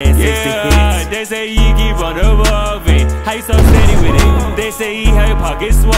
Yeah, they say he keep on evolving. How you so steady with it? They say he had pockets swollen.